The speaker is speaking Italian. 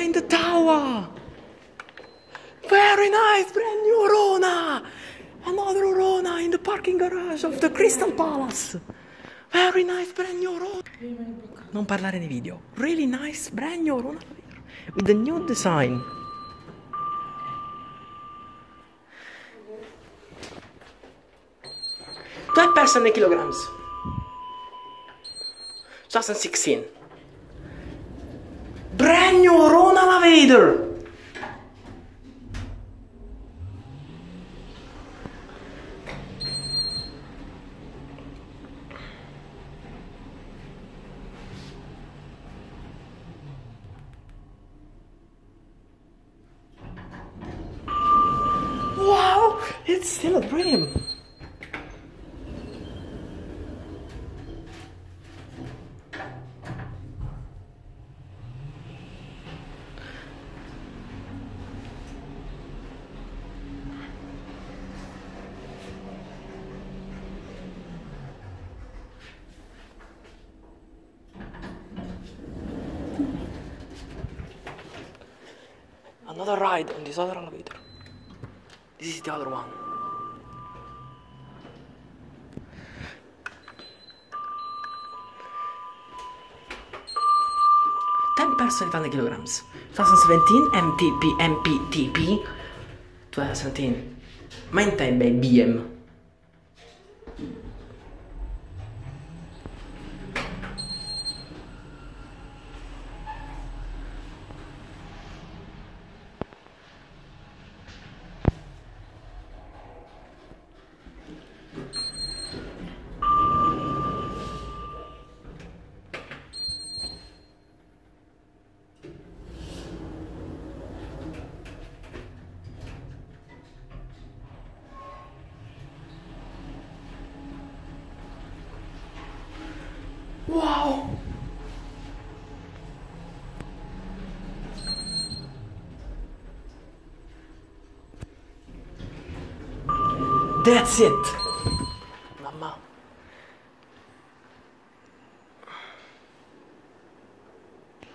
in the tower. Very nice, brand new Rona. Another Rona in the parking garage of the Crystal Palace. Very nice, brand new Rona. Non parlare nei video. Really nice, brand new Rona. With the new design. Tu hai perso nei kilograms. Just 16. Wow, it's still a dream. Another ride on this other elevator. This is the other one. Ten percent on the kilograms. 2017 MTP MPTP 2017 maintained by BM. Wow! That's it!